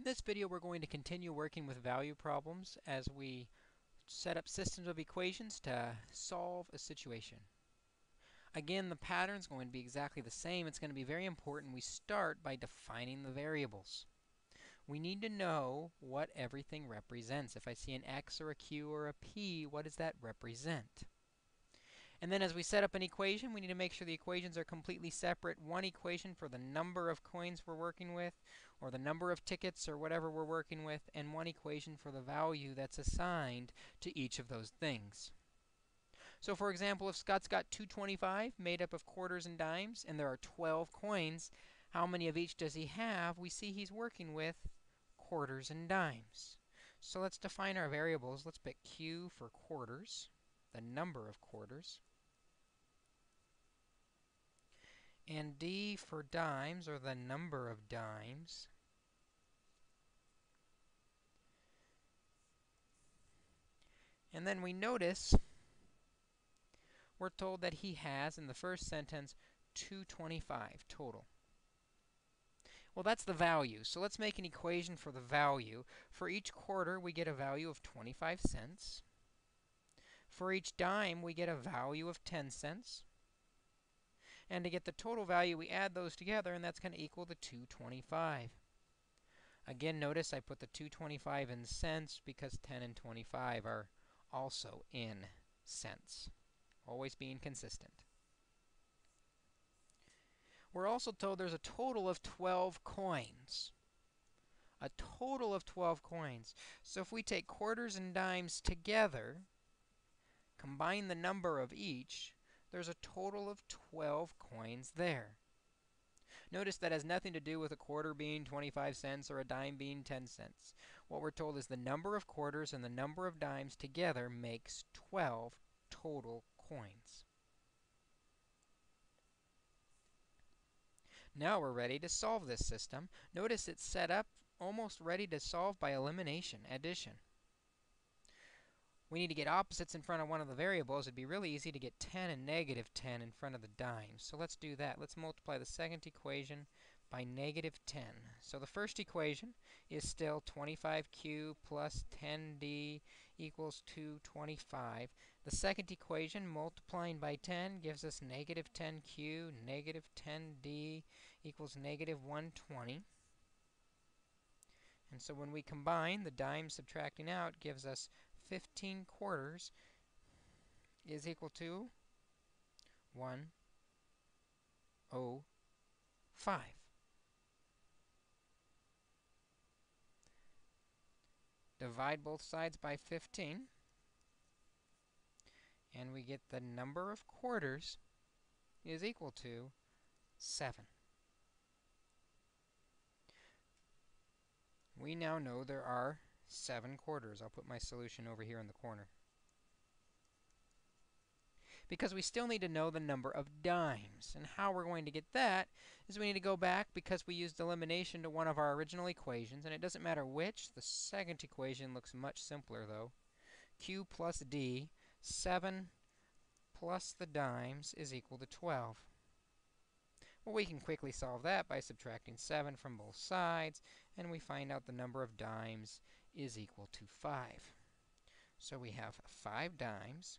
In this video, we're going to continue working with value problems as we set up systems of equations to solve a situation. Again, the pattern is going to be exactly the same. It's going to be very important we start by defining the variables. We need to know what everything represents. If I see an x or a q or a p, what does that represent? And then as we set up an equation, we need to make sure the equations are completely separate. One equation for the number of coins we're working with, or the number of tickets, or whatever we're working with, and one equation for the value that's assigned to each of those things. So for example, if Scott's got 225 made up of quarters and dimes, and there are 12 coins, how many of each does he have? We see he's working with quarters and dimes. So let's define our variables. Let's pick q for quarters, the number of quarters. And D for dimes, or the number of dimes. And then we notice we're told that he has, in the first sentence, 225 total. Well, that's the value. So let's make an equation for the value. For each quarter, we get a value of 25 cents. For each dime, we get a value of 10 cents. And to get the total value, we add those together, and that's going to equal the 225. Again, notice I put the 225 in cents because 10 and 25 are also in cents. Always being consistent. We're also told there's a total of 12 coins. A total of 12 coins. So if we take quarters and dimes together, combine the number of each, there's a total of 12 coins there. Notice that has nothing to do with a quarter being 25 cents or a dime being 10 cents. What we're told is the number of quarters and the number of dimes together makes 12 total coins. Now we're ready to solve this system. Notice it's set up almost ready to solve by elimination, addition we need to get opposites in front of one of the variables, it'd be really easy to get 10 and negative 10 in front of the dimes. So let's do that. Let's multiply the second equation by negative 10. So the first equation is still 25q plus 10d equals 225. The second equation, multiplying by 10, gives us negative 10q, negative 10d equals negative 120. And so when we combine, the dimes subtracting out gives us 15 quarters is equal to 105. Divide both sides by 15, and we get the number of quarters is equal to 7. We now know there are 7 quarters. I'll put my solution over here in the corner. Because we still need to know the number of dimes. And how we're going to get that is we need to go back because we used elimination to one of our original equations. And it doesn't matter which. The second equation looks much simpler, though. q plus d, 7 plus the dimes is equal to 12. Well, we can quickly solve that by subtracting 7 from both sides, and we find out the number of dimes is equal to 5. So we have 5 dimes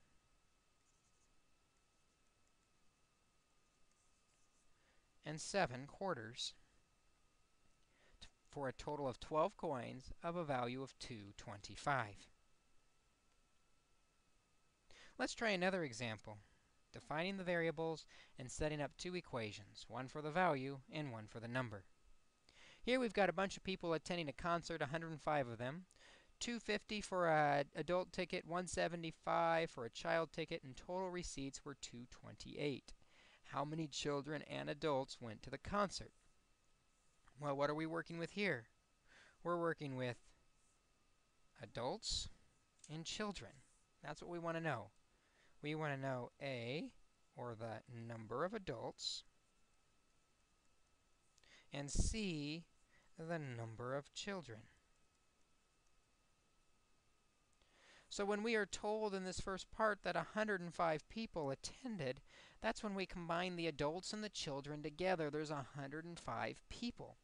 and 7 quarters for a total of 12 coins of a value of 225. Let's try another example, defining the variables and setting up two equations, one for the value and one for the number. Here we've got a bunch of people attending a concert, 105 of them. 250 for an adult ticket, 175 for a child ticket, and total receipts were 228. How many children and adults went to the concert? Well, what are we working with here? We're working with adults and children. That's what we want to know. We want to know A, or the number of adults, and C, the number of children. So when we are told in this first part that 105 people attended, that's when we combine the adults and the children together. There's 105 people.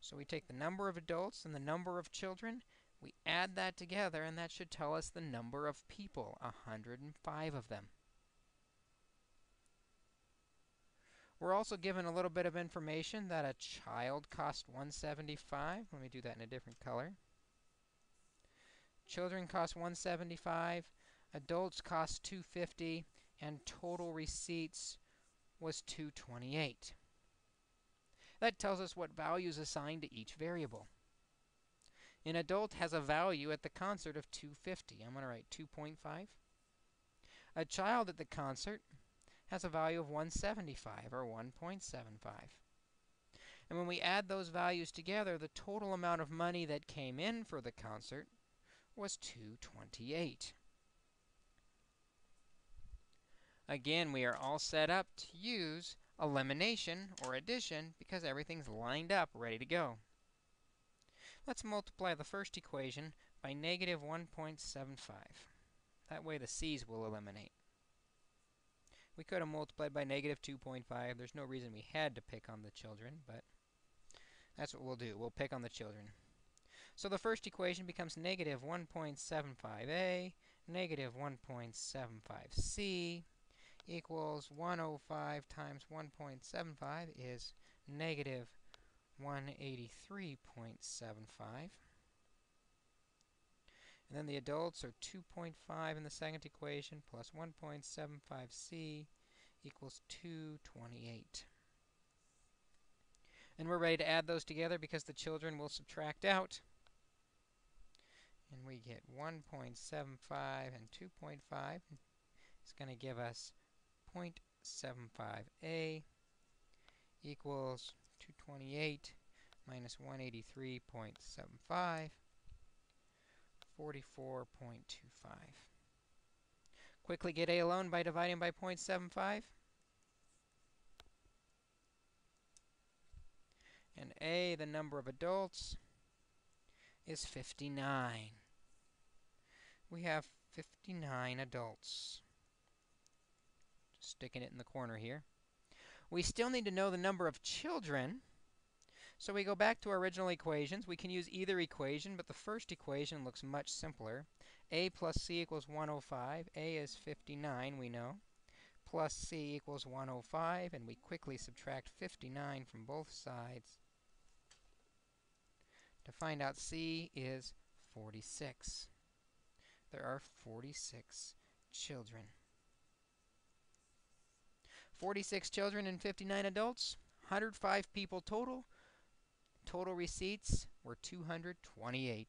So we take the number of adults and the number of children, we add that together, and that should tell us the number of people, 105 of them. We're also given a little bit of information that a child cost 175. Let me do that in a different color. Children cost 175, adults cost 250, and total receipts was 228. That tells us what value is assigned to each variable. An adult has a value at the concert of 250. I'm going to write 2.5. A child at the concert has a value of 175 or 1.75. And when we add those values together, the total amount of money that came in for the concert was 228. Again, we are all set up to use elimination or addition because everything's lined up, ready to go. Let's multiply the first equation by negative 1.75. That way the c's will eliminate. We could have multiplied by negative 2.5. There's no reason we had to pick on the children, but that's what we'll do. We'll pick on the children. So the first equation becomes negative 1.75a, negative 1.75c equals 105 times 1.75 is negative 183.75. And then the adults are 2.5 in the second equation plus 1.75c equals 228. And we're ready to add those together because the children will subtract out. And we get 1.75 and 2.5. It's going to give us 0.75a equals 228 minus 183.75 44.25. Quickly get a alone by dividing by 0.75. And a, the number of adults, is 59. We have 59 adults. Just sticking it in the corner here. We still need to know the number of children. So we go back to our original equations. We can use either equation, but the first equation looks much simpler. a plus c equals 105. a is 59, we know. Plus c equals 105, and we quickly subtract 59 from both sides to find out c is 46. There are 46 children. 46 children and 59 adults, 105 people total. Total receipts were $228.